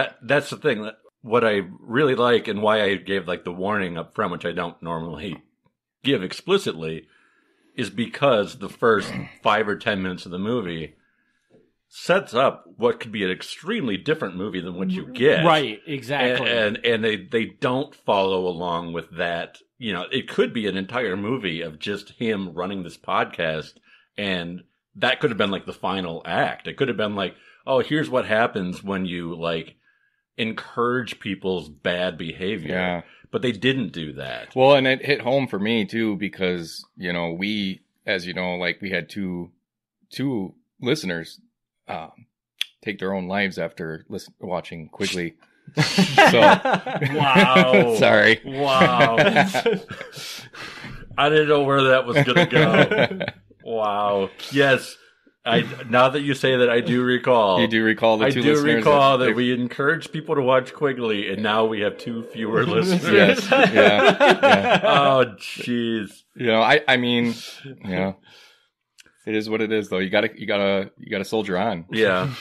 That, that's the thing. that- What I really like and why I gave like the warning up front, which I don't normally give explicitly, is because the first five or ten minutes of the movie sets up what could be an extremely different movie than what you mm-hmm. get. Right, And, exactly. and and they they don't follow along with that. You know, it could be an entire movie of just him running this podcast, and that could have been like the final act. It could have been like, oh, here's what happens when you like encourage people's bad behavior. Yeah. But they didn't do that. Well, and it hit home for me too because you know we, as you know, like we had two two listeners um, take their own lives after listen, watching Quigley. so Wow. sorry. Wow. I didn't know where that was gonna go. Wow. Yes. I now that you say that, I do recall. you do recall the I two do listeners recall that they- we encouraged people to watch Quigley, and now we have two fewer listeners. Yes. Yeah. yeah. Oh, jeez. You know, I I mean, you know, it is what it is though. You gotta you gotta you gotta soldier on. Yeah.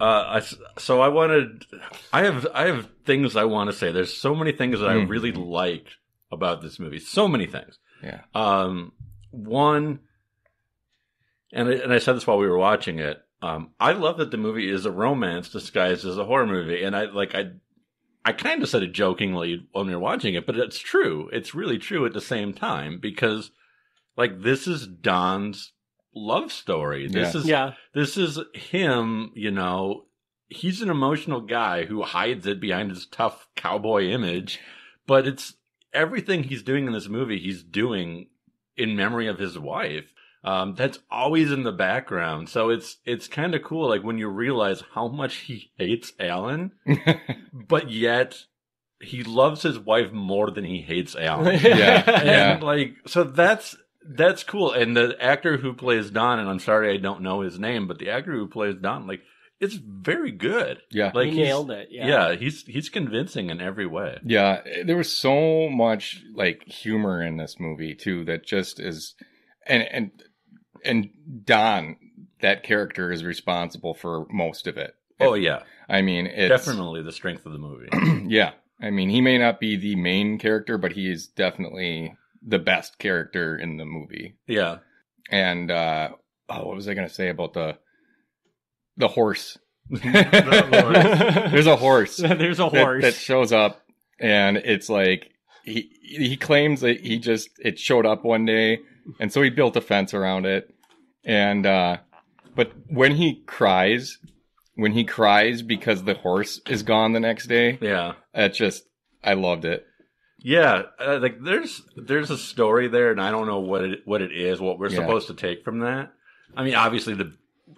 Uh, I, so I wanted. I have. I have things I want to say. There's so many things that I Mm. really liked about this movie. So many things. Yeah. Um, one, and I, and I said this while we were watching it. Um, I love that the movie is a romance disguised as a horror movie, and I like I. I kind of said it jokingly when we were watching it, but it's true. It's really true at the same time because, like, this is Don's love story. This Yeah. is yeah. this is him, you know, he's an emotional guy who hides it behind his tough cowboy image, but it's everything he's doing in this movie, he's doing in memory of his wife. Um, that's always in the background. So it's, it's kind of cool. Like when you realize how much he hates Alan, but yet he loves his wife more than he hates Alan. Yeah. And like, so that's that's cool. And the actor who plays Don, and I'm sorry I don't know his name, but the actor who plays Don, like, it's very good. yeah. Like he nailed it. Yeah. Yeah. he's he's convincing in every way. Yeah, there was so much like humor in this movie too that just is and and and Don that character is responsible for most of it. Oh yeah, I mean, it's definitely the strength of the movie. yeah. I mean, he may not be the main character, but he is definitely the best character in the movie. yeah, And uh oh, what was I going to say about the the horse? The There's a horse. There's a that- horse. that, shows up and it's like he he claims that he just it showed up one day and so he built a fence around it and uh but when he cries when he cries because the horse is gone the next day yeah, it just i loved it yeah. Uh, like there's there's a story there, and I don't know what it what it is, what we're Yeah. supposed to take from that. I mean, obviously the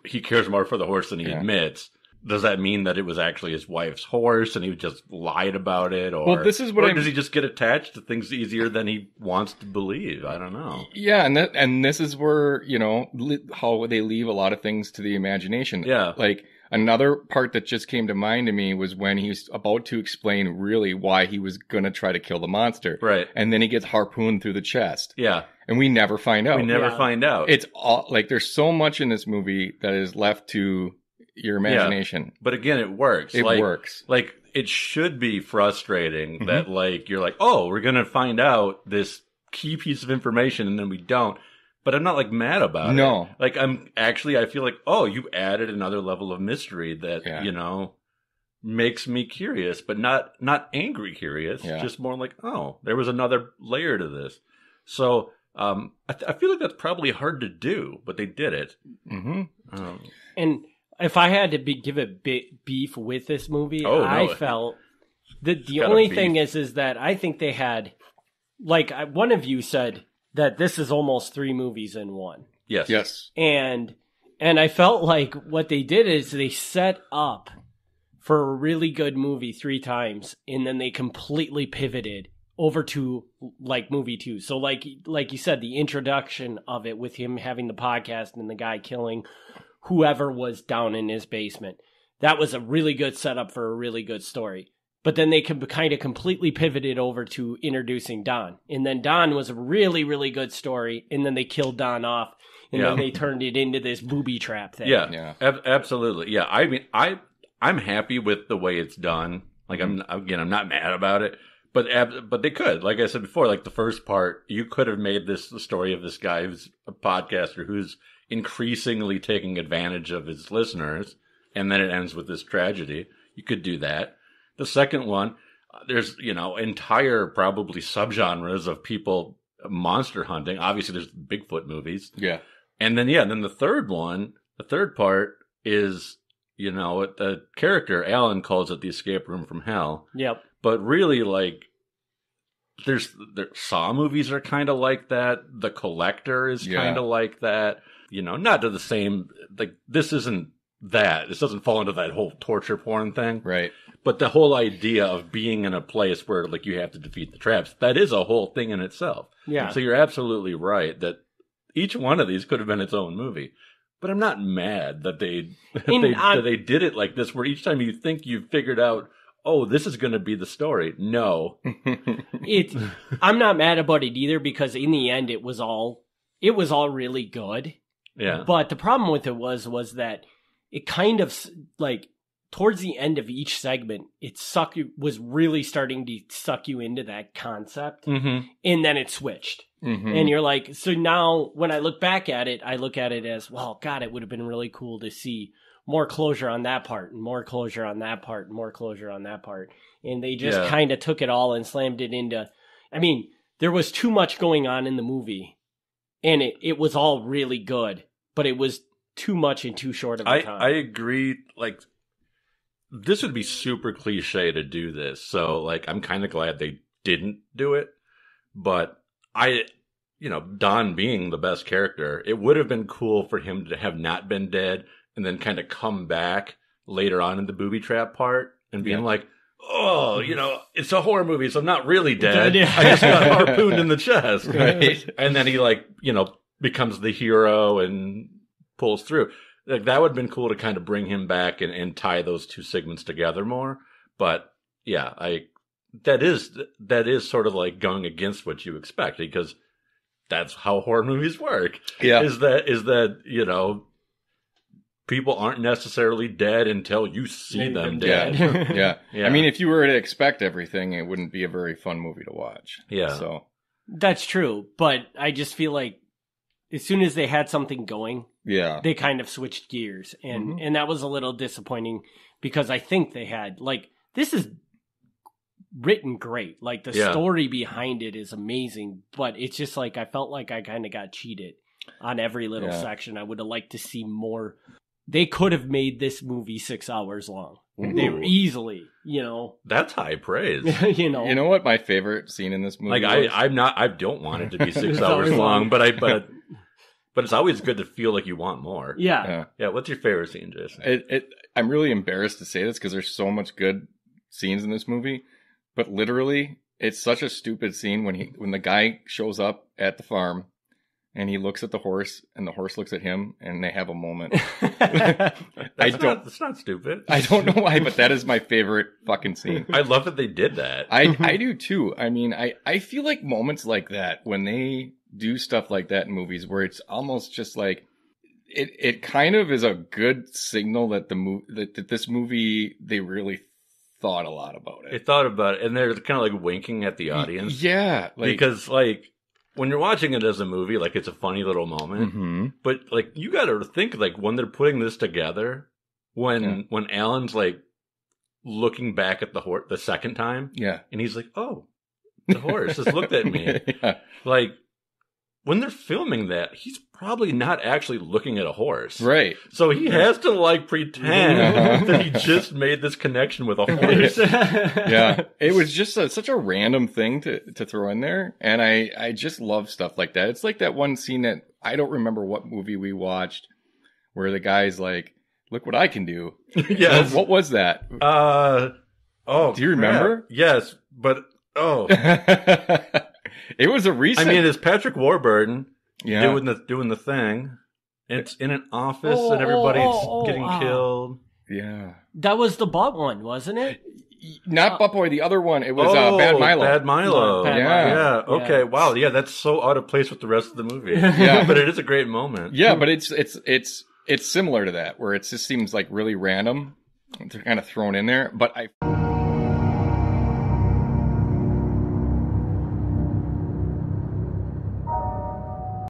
he cares more for the horse than he Yeah. admits. Does that mean that it was actually his wife's horse and he just lied about it, or Well, this is what or I'm- does he just get attached to things easier than he wants to believe? I don't know. yeah and that and this is where you know li- how they leave a lot of things to the imagination Yeah. like another part that just came to mind to me was when he's about to explain really why he was going to try to kill the monster Right? and then he gets harpooned through the chest Yeah. and we never find out we never Yeah. find out. it's all like there's so much in this movie that is left to your imagination but again, it works. it like, works Like it should be frustrating Mhm. that like you're like, oh, we're gonna find out this key piece of information, and then we don't. But I'm not like mad about it. no Like I'm actually, I feel like, oh, you added another level of mystery that Yeah. you know makes me curious, but not not angry curious. Yeah. Just more like, oh, there was another layer to this. So um, I, th- I feel like that's probably hard to do, but they did it. Mm-hmm. Um, And if I had to be, give a bit beef with this movie, Oh, no. I felt the the only thing is is that I think they had, like I- one of you said that this is almost three movies in one, yes. yes and and I felt like what they did is they set up for a really good movie three times, and then they completely pivoted over to like movie two. So like like you said, the introduction of it with him having the podcast and the guy killing whoever was down in his basement. That was a really good setup for a really good story. But then they could kind of completely pivoted over to introducing Don. And then Don was a really, really good story. And then they killed Don off. And then they turned it into this booby trap thing. Yeah, Yeah. ab- absolutely. Yeah, I mean, I I'm happy with the way it's done. Like I'm mm-hmm. again, I'm not mad about it. But ab- but they could, like I said before, like the first part, you could have made this the story of this guy who's a podcaster who's increasingly taking advantage of his listeners, and then it ends with this tragedy. You could do that. The second one, there's you know entire probably subgenres of people monster hunting. Obviously, there's Bigfoot movies, yeah. and then yeah, then the third one, the third part is you know what the character Alan calls it the escape room from hell, Yep. but really like there's there, Saw movies are kind of like that. The Collector is Yeah. kind of like that. You know, not to the same like this isn't that. This doesn't fall into that whole torture porn thing. Right. But the whole idea of being in a place where like you have to defeat the traps, that is a whole thing in itself. Yeah. So you're absolutely right that each one of these could have been its own movie. But I'm not mad that they that In- they, I'm- that they did it like this, where each time you think you've figured out, oh, this is going to be the story. No, it I'm not mad about it either because in the end it was all it was all really good. Yeah, But the problem with it was was that it kind of like towards the end of each segment it suck was really starting to suck you into that concept mm-hmm. and then it switched. Mhm. And you're like so now when I look back at it I look at it as well god it would have been really cool to see more closure on that part and more closure on that part and more closure on that part and they just Yeah. kind of took it all and slammed it into I mean there was too much going on in the movie and it, it was all really good but it was too much in too short of a I time I agree. Like this would be super cliche to do this, so like I'm kind of glad they didn't do it. But I, you know, Don being the best character, it would have been cool for him to have not been dead and then kind of come back later on in the booby trap part and being Yeah. like. Oh, you know, it's a horror movie, so I'm not really dead. Dead, yeah. I just got harpooned in the chest. Right. And then he like, you know, becomes the hero and pulls through. Like that would have been cool to kind of bring him back and, and tie those two segments together more. But yeah, I that is that is sort of like going against what you expect because that's how horror movies work. yeah. Is that is that, you know, people aren't necessarily dead until you see Maybe them dead. dead. yeah. Yeah. I mean, if you were to expect everything, it wouldn't be a very fun movie to watch. Yeah. So, that's true but I just feel like as soon as they had something going yeah. they kind of switched gears and Mhm. and that was a little disappointing because i think they had like this is written great like the Yeah. story behind it is amazing but it's just like i felt like i kind of got cheated on every little Yeah. section i would have liked to see more they could have made this movie six hours long they were easily you know That's high praise. you know You know what my favorite scene in this movie like I, was? I'm not. I don't want it to be six hours long, long. but I but but it's always good to feel like you want more. yeah yeah. Yeah. What's your favorite scene, Jason? It, it, I'm really embarrassed to say this because there's so much good scenes in this movie, but literally, it's such a stupid scene when he when the guy shows up at the farm and he looks at the horse and the horse looks at him and they have a moment. That's I don't- It's not stupid. I don't know why, but that is my favorite fucking scene. I love that they did that. I mm-hmm. I do too. I mean, I I feel like moments like that when they do stuff like that in movies where it's almost just like it it kind of is a good signal that the movie that, that this movie they really thought a lot about it. They thought about it, and they're kind of like winking at the audience Yeah, like because, like, when you're watching it as a movie, like it's a funny little moment. Mhm. But like, you got to think like when they're putting this together, when Yeah. when Alan's like looking back at the horse the second time, yeah. and he's like, "Oh, the horse just looked at me." yeah. Like when they're filming that, he's probably not actually looking at a horse. Right. So he has to like pretend Uh-huh. that he just made this connection with a horse. yeah it was just a, such a random thing to, to throw in there and i i just love stuff like that it's like that one scene that i don't remember what movie we watched where the guy's like look what i can do yes. what was that Uh oh. Do you remember? Yes, but oh. it was a recent I mean, it's Patrick Warburton yeah doing the doing the thing. It's in an office Oh, and everybody's oh, oh, getting ah. killed. yeah that was the butt one wasn't it not butt boy the other one it was uh, bad milo Oh, Bad Milo. Bad Yeah. Yeah. Milo. Okay. Yeah. Wow. Yeah. That's so out of place with the rest of the movie. Yeah. but it is a great moment. yeah but it's it's it's it's similar to that where it just seems like really random they're kind of thrown in there. But I